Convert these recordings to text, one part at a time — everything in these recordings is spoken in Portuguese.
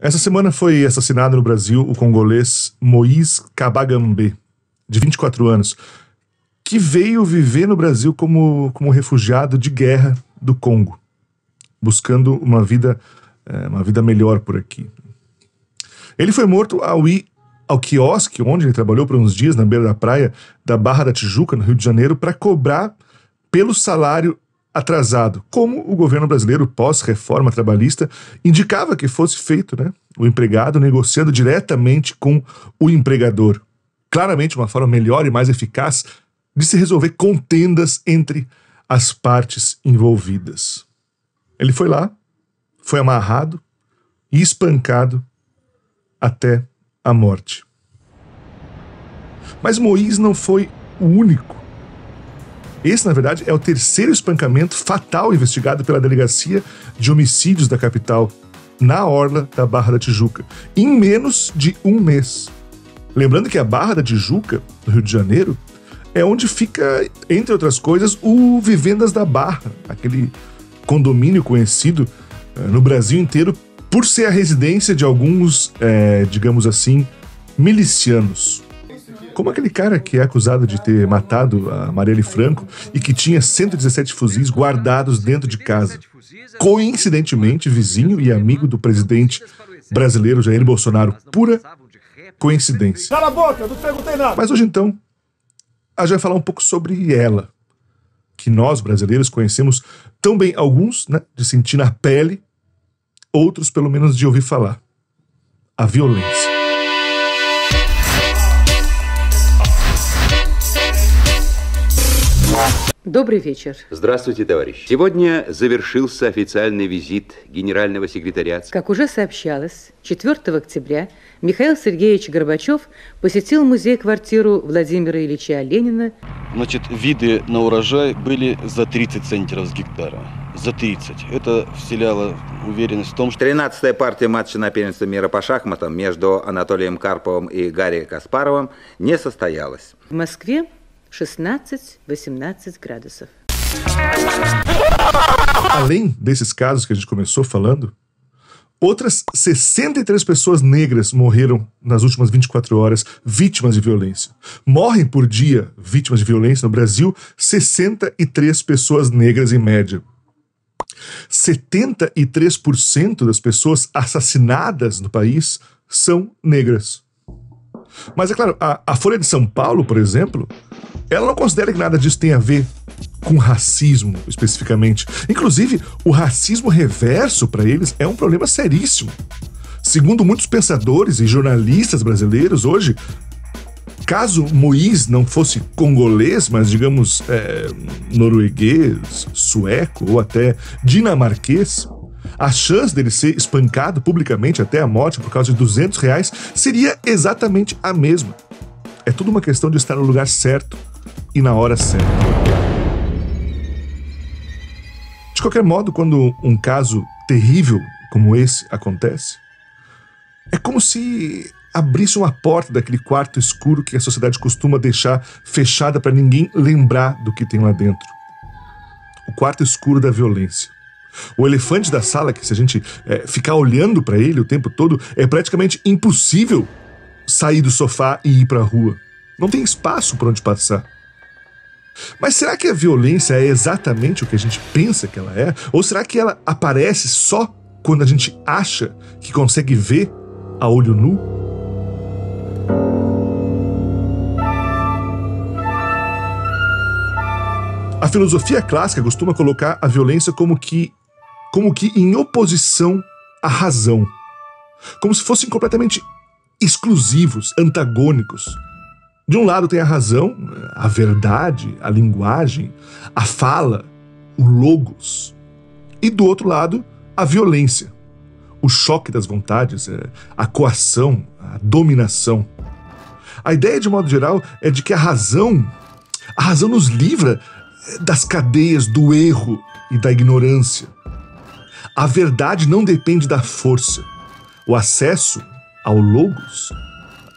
Essa semana foi assassinado no Brasil o congolês Moïse Kabagambe, de 24 anos, que veio viver no Brasil como, como refugiado de guerra do Congo, buscando uma vida, é, uma vida melhor por aqui. Ele foi morto ao ir ao quiosque onde ele trabalhou por uns dias na beira da praia da Barra da Tijuca, no Rio de Janeiro, para cobrar pelo salário atrasado, como o governo brasileiro pós-reforma trabalhista indicava que fosse feito, né? O empregado negociando diretamente com o empregador. Claramente uma forma melhor e mais eficaz de se resolver contendas entre as partes envolvidas. Ele foi lá, foi amarrado e espancado até a morte. Mas Moisés não foi o único. Esse, na verdade, é o terceiro espancamento fatal investigado pela Delegacia de Homicídios da capital, na orla da Barra da Tijuca, em menos de um mês. Lembrando que a Barra da Tijuca, no Rio de Janeiro, é onde fica, entre outras coisas, o Vivendas da Barra, aquele condomínio conhecido eh, no Brasil inteiro por ser a residência de alguns, é, digamos assim, milicianos. Como aquele cara que é acusado de ter matado a Marielle Franco e que tinha 117 fuzis guardados dentro de casa. Coincidentemente, vizinho e amigo do presidente brasileiro Jair Bolsonaro. Pura coincidência. Cala a boca, não perguntei nada. Mas hoje então, a gente vai falar um pouco sobre ela, que nós brasileiros conhecemos tão bem, alguns né, de sentir na pele, outros pelo menos de ouvir falar. A violência. Добрый вечер. Здравствуйте, товарищ. Сегодня завершился официальный визит генерального секретаря. Как уже сообщалось, 4 октября Михаил Сергеевич Горбачев посетил музей-квартиру Владимира Ильича Ленина. Значит, виды на урожай были за 30 центнеров с гектара. За 30. Это вселяло уверенность в том, что... 13-я партия матча на первенство мира по шахматам между Анатолием Карповым и Гарри Каспаровым не состоялась. В Москве 16-18 graus. Além desses casos que a gente começou falando, outras 63 pessoas negras morreram nas últimas 24 horas vítimas de violência. Morrem por dia vítimas de violência no Brasil 63 pessoas negras em média. 73% das pessoas assassinadas no país são negras. Mas é claro, a, a Folha de São Paulo, por exemplo, ela não considera que nada disso tem a ver com racismo especificamente. Inclusive, o racismo reverso para eles é um problema seríssimo. Segundo muitos pensadores e jornalistas brasileiros hoje, caso Moïse não fosse congolês, mas digamos é, norueguês, sueco ou até dinamarquês, a chance dele ser espancado publicamente até a morte por causa de 200 reais seria exatamente a mesma. É tudo uma questão de estar no lugar certo e na hora certa. De qualquer modo, quando um caso terrível como esse acontece, é como se abrisse uma porta daquele quarto escuro que a sociedade costuma deixar fechada para ninguém lembrar do que tem lá dentro. O quarto escuro da violência. O elefante da sala, que se a gente é, ficar olhando para ele o tempo todo, é praticamente impossível sair do sofá e ir para a rua. Não tem espaço por onde passar. Mas será que a violência é exatamente o que a gente pensa que ela é? Ou será que ela aparece só quando a gente acha que consegue ver a olho nu? A filosofia clássica costuma colocar a violência como que, como que em oposição à razão, como se fossem completamente exclusivos, antagônicos. De um lado tem a razão, a verdade, a linguagem, a fala, o logos. E do outro lado, a violência, o choque das vontades, é, a coação, a dominação. A ideia, de modo geral, é de que a razão, a razão nos livra é, das cadeias do erro e da ignorância. A verdade não depende da força. O acesso ao logos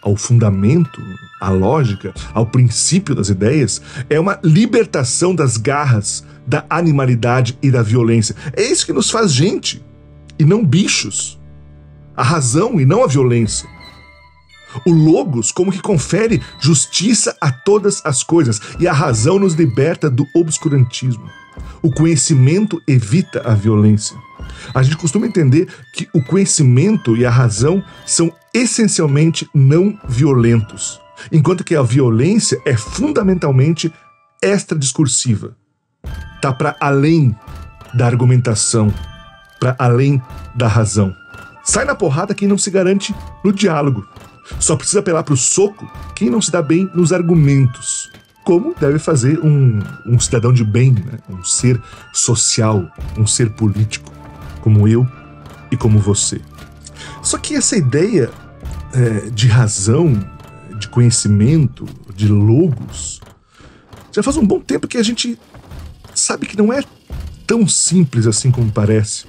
ao fundamento, à lógica, ao princípio das ideias, é uma libertação das garras da animalidade e da violência. É isso que nos faz gente e não bichos. a razão e não a violência. O Logos, como que confere justiça a todas as coisas, e a razão nos liberta do obscurantismo. O conhecimento evita a violência. A gente costuma entender que o conhecimento e a razão são essencialmente não violentos, enquanto que a violência é fundamentalmente extradiscursiva. Está para além da argumentação, para além da razão. Sai na porrada quem não se garante no diálogo. Só precisa apelar para o soco quem não se dá bem nos argumentos. Como deve fazer um, um cidadão de bem, né? um ser social, um ser político, como eu e como você. Só que essa ideia é, de razão, de conhecimento, de logos, já faz um bom tempo que a gente sabe que não é tão simples assim como parece.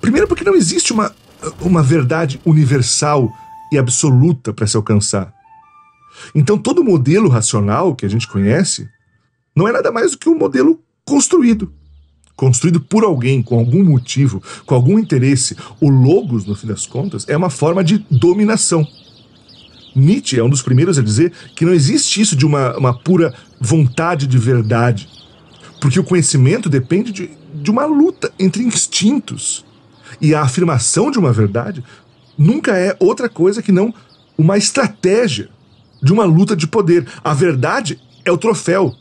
Primeiro, porque não existe uma, uma verdade universal e absoluta para se alcançar. Então, todo modelo racional que a gente conhece não é nada mais do que um modelo construído. Construído por alguém, com algum motivo, com algum interesse. O Logos, no fim das contas, é uma forma de dominação. Nietzsche é um dos primeiros a dizer que não existe isso de uma, uma pura vontade de verdade. Porque o conhecimento depende de, de uma luta entre instintos. E a afirmação de uma verdade nunca é outra coisa que não uma estratégia de uma luta de poder. A verdade é o troféu.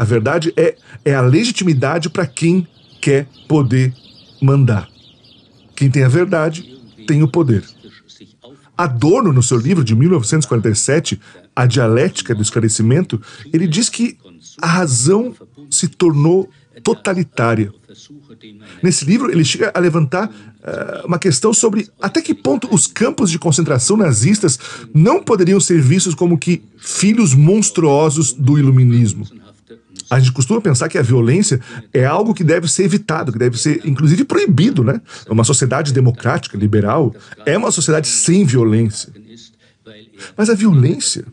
A verdade é, é a legitimidade para quem quer poder mandar. Quem tem a verdade tem o poder. Adorno, no seu livro de 1947, A Dialética do Esclarecimento, ele diz que a razão se tornou totalitária. Nesse livro, ele chega a levantar uh, uma questão sobre até que ponto os campos de concentração nazistas não poderiam ser vistos como que filhos monstruosos do iluminismo. A gente costuma pensar que a violência é algo que deve ser evitado, que deve ser, inclusive, proibido, né? Uma sociedade democrática, liberal, é uma sociedade sem violência. Mas a violência,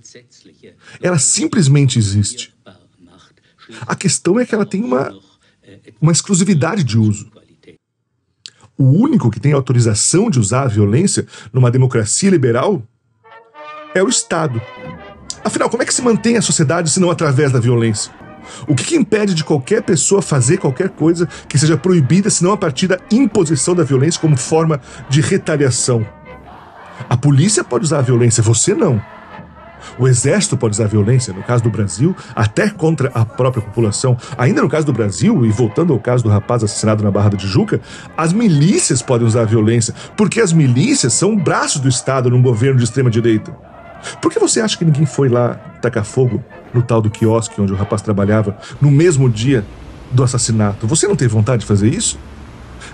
ela simplesmente existe. A questão é que ela tem uma uma exclusividade de uso. O único que tem autorização de usar a violência numa democracia liberal é o Estado. Afinal, como é que se mantém a sociedade se não através da violência? O que, que, impede de qualquer pessoa fazer qualquer coisa que seja proibida, senão a partir da imposição da violência como forma de retaliação? A polícia pode usar a violência, você não. O exército pode usar violência, no caso do Brasil, até contra a própria população. Ainda no caso do Brasil, e voltando ao caso do rapaz assassinado na Barra da Tijuca, as milícias podem usar violência, porque as milícias são um braço do Estado num governo de extrema-direita. Por que você acha que ninguém foi lá tacar fogo no tal do quiosque onde o rapaz trabalhava no mesmo dia do assassinato? Você não teve vontade de fazer isso?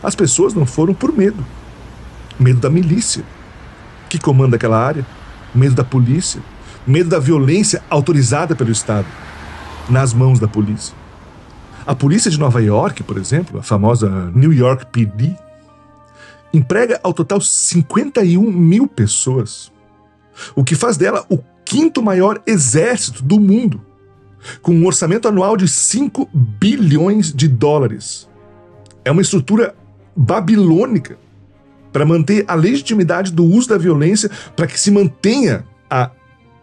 As pessoas não foram por medo. Medo da milícia, que comanda aquela área, medo da polícia, medo da violência autorizada pelo Estado nas mãos da polícia. A polícia de Nova York, por exemplo, a famosa New York PD, emprega ao total 51 mil pessoas, o que faz dela o quinto maior exército do mundo, com um orçamento anual de 5 bilhões de dólares. É uma estrutura babilônica para manter a legitimidade do uso da violência para que se mantenha a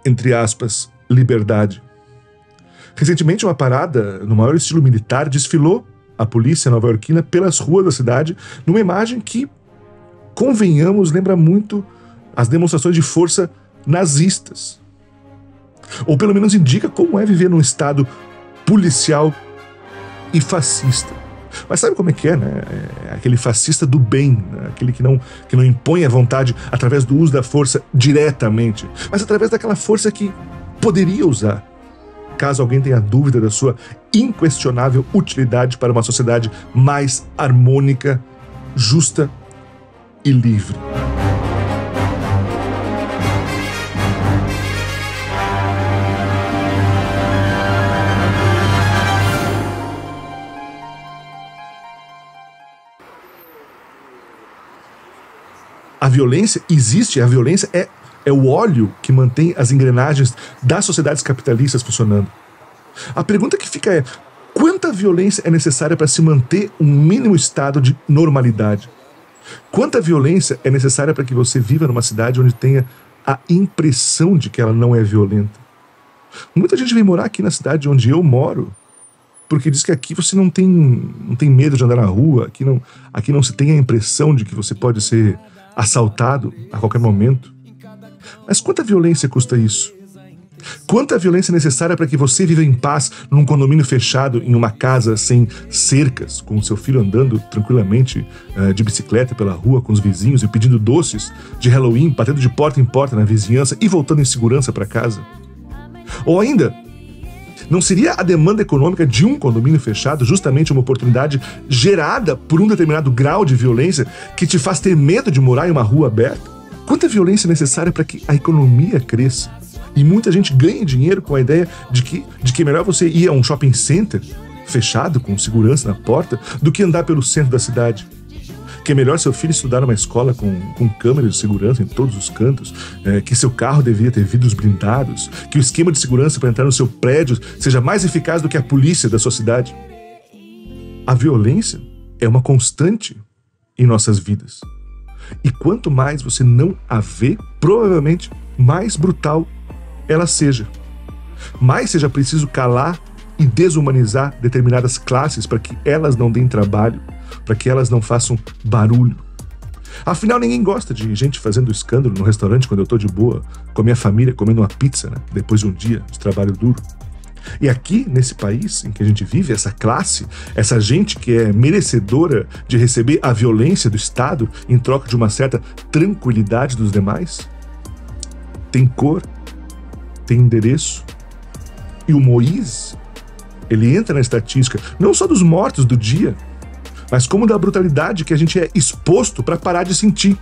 entre aspas, liberdade. Recentemente, uma parada no maior estilo militar desfilou a polícia nova-iorquina pelas ruas da cidade numa imagem que, convenhamos, lembra muito as demonstrações de força nazistas. Ou pelo menos indica como é viver num estado policial e fascista. Mas sabe como é que é, né? É aquele fascista do bem, né? aquele que não, que não impõe a vontade através do uso da força diretamente, mas através daquela força que poderia usar. Caso alguém tenha dúvida da sua inquestionável utilidade para uma sociedade mais harmônica, justa e livre. A violência existe, a violência é, é o óleo que mantém as engrenagens das sociedades capitalistas funcionando. A pergunta que fica é: quanta violência é necessária para se manter um mínimo estado de normalidade? Quanta violência é necessária para que você viva numa cidade onde tenha a impressão de que ela não é violenta? Muita gente vem morar aqui na cidade onde eu moro porque diz que aqui você não tem, não tem medo de andar na rua, aqui não, aqui não se tem a impressão de que você pode ser assaltado a qualquer momento. Mas quanta violência custa isso? Quanta violência é necessária para que você viva em paz num condomínio fechado, em uma casa sem cercas, com o seu filho andando tranquilamente uh, de bicicleta pela rua com os vizinhos e pedindo doces de Halloween, batendo de porta em porta na vizinhança e voltando em segurança para casa? Ou ainda, não seria a demanda econômica de um condomínio fechado justamente uma oportunidade gerada por um determinado grau de violência que te faz ter medo de morar em uma rua aberta? Quanta violência é necessária para que a economia cresça? E muita gente ganha dinheiro com a ideia de que, de que é melhor você ir a um shopping center fechado, com segurança na porta, do que andar pelo centro da cidade que é melhor seu filho estudar numa escola com, com câmeras de segurança em todos os cantos, é, que seu carro devia ter vidros blindados, que o esquema de segurança para entrar no seu prédio seja mais eficaz do que a polícia da sua cidade. A violência é uma constante em nossas vidas. E quanto mais você não a vê, provavelmente mais brutal ela seja. Mais seja preciso calar e desumanizar determinadas classes para que elas não deem trabalho, para que elas não façam barulho. Afinal, ninguém gosta de gente fazendo escândalo no restaurante quando eu estou de boa, com a minha família comendo uma pizza, né? depois de um dia de trabalho duro. E aqui, nesse país em que a gente vive, essa classe, essa gente que é merecedora de receber a violência do Estado em troca de uma certa tranquilidade dos demais, tem cor, tem endereço. E o Moisés ele entra na estatística não só dos mortos do dia, mas como da brutalidade que a gente é exposto para parar de sentir.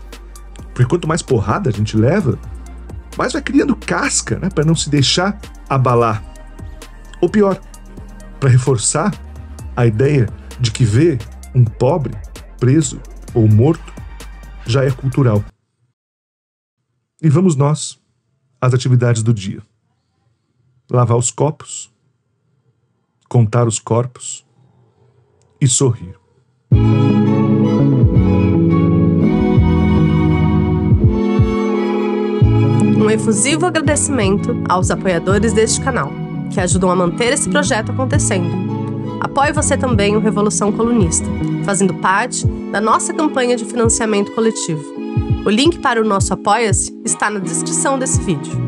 Porque quanto mais porrada a gente leva, mais vai criando casca, né, para não se deixar abalar. Ou pior, para reforçar a ideia de que ver um pobre preso ou morto já é cultural. E vamos nós às atividades do dia. Lavar os copos, contar os corpos e sorrir. Um efusivo agradecimento aos apoiadores deste canal, que ajudam a manter esse projeto acontecendo. Apoie você também o Revolução Colunista, fazendo parte da nossa campanha de financiamento coletivo. O link para o nosso Apoia-se está na descrição desse vídeo.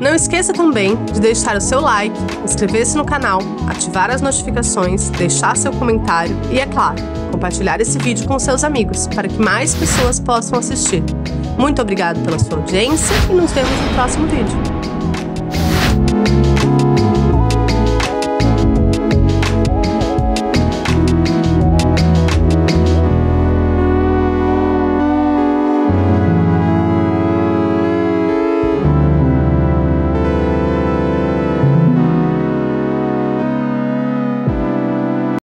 Não esqueça também de deixar o seu like, inscrever-se no canal, ativar as notificações, deixar seu comentário e, é claro, compartilhar esse vídeo com seus amigos para que mais pessoas possam assistir. Muito obrigado pela sua audiência e nos vemos no próximo vídeo.